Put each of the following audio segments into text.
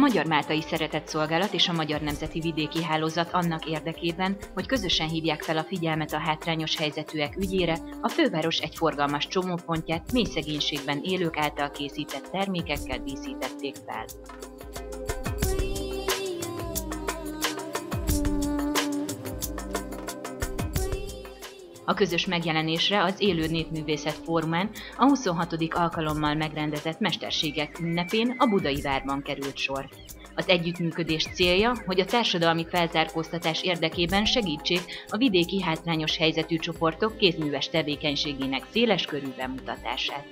Magyar Máltai Szeretett Szolgálat és a Magyar Nemzeti Vidéki Hálózat annak érdekében, hogy közösen hívják fel a figyelmet a hátrányos helyzetűek ügyére, a főváros egy forgalmas csomópontját mély szegénységben élők által készített termékekkel díszítették fel. A közös megjelenésre az Élő Népművészet Fórumán a 26. alkalommal megrendezett Mesterségek ünnepén a Budai Várban került sor. Az együttműködés célja, hogy a társadalmi felzárkóztatás érdekében segítsék a vidéki hátrányos helyzetű csoportok kézműves tevékenységének széles körű bemutatását.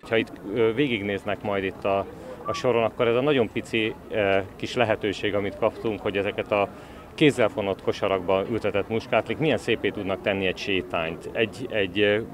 Ha itt végignéznek majd itt a, a soron, akkor ez a nagyon pici kis lehetőség, amit kaptunk, hogy ezeket a kézzel fonott kosarakba ültetett muskátlik milyen szépé tudnak tenni egy sétányt, egy, egy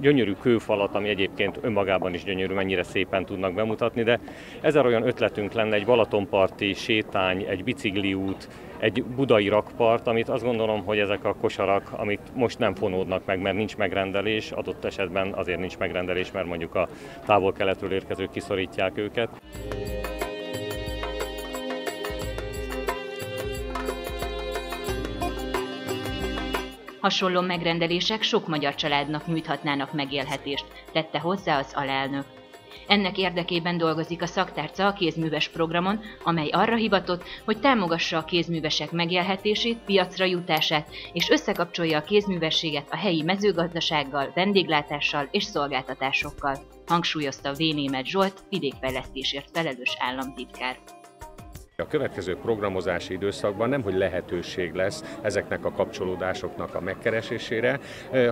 gyönyörű kőfalat, ami egyébként önmagában is gyönyörű, mennyire szépen tudnak bemutatni, de ezer olyan ötletünk lenne egy Balatonparti sétány, egy bicikliút, egy budai rakpart, amit azt gondolom, hogy ezek a kosarak, amik most nem fonódnak meg, mert nincs megrendelés, adott esetben azért nincs megrendelés, mert mondjuk a távol-keletről érkezők kiszorítják őket. Hasonló megrendelések sok magyar családnak nyújthatnának megélhetést, tette hozzá az alelnök. Ennek érdekében dolgozik a szaktárca a kézműves programon, amely arra hivatott, hogy támogassa a kézművesek megélhetését, piacra jutását, és összekapcsolja a kézművességet a helyi mezőgazdasággal, vendéglátással és szolgáltatásokkal, hangsúlyozta Vénémet Zsolt, vidékfejlesztésért felelős államtitkár. A következő programozási időszakban nem, hogy lehetőség lesz ezeknek a kapcsolódásoknak a megkeresésére,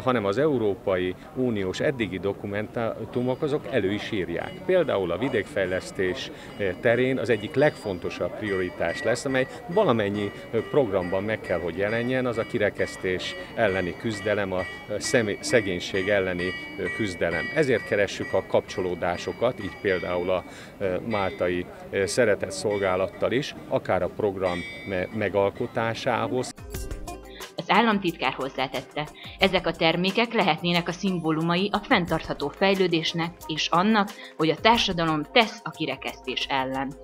hanem az Európai Uniós eddigi dokumentumok azok elő is írják. Például a vidékfejlesztés terén az egyik legfontosabb prioritás lesz, amely valamennyi programban meg kell, hogy jelenjen, az a kirekesztés elleni küzdelem, a szegénység elleni küzdelem. Ezért keressük a kapcsolódásokat, így például a Máltai Szeretett Szolgálattal is, akár a program megalkotásához. Az államtitkár hozzátette, ezek a termékek lehetnének a szimbólumai a fenntartható fejlődésnek és annak, hogy a társadalom tesz a kirekesztés ellen.